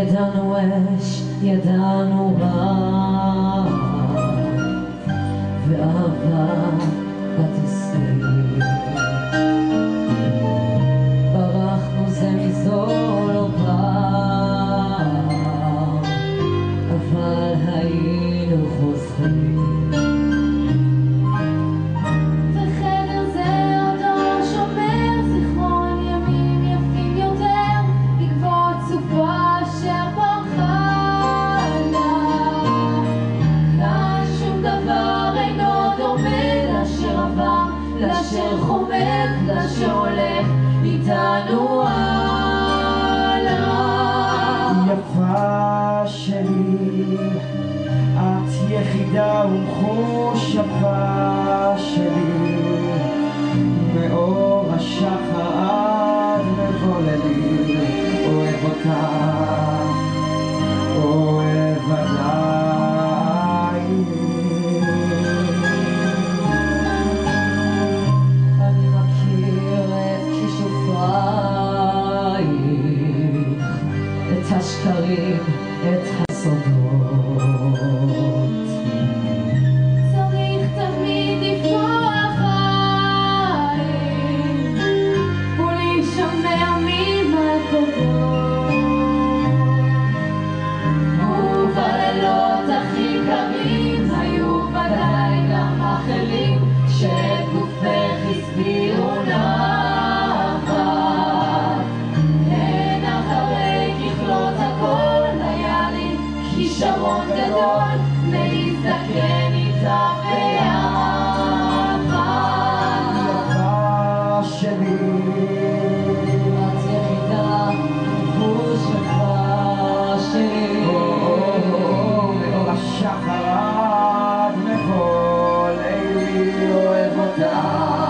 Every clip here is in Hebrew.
ידענו אש, ידענו רע, ואהבה בת הסיר. לאשר חומק, לאשר הולך איתנו הלאה. יפה שלי, את יחידה ומחושבה שלי It's. Dio è mondiale.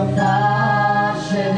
compassion